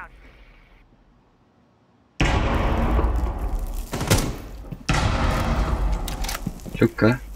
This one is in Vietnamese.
inbound. Çok ka.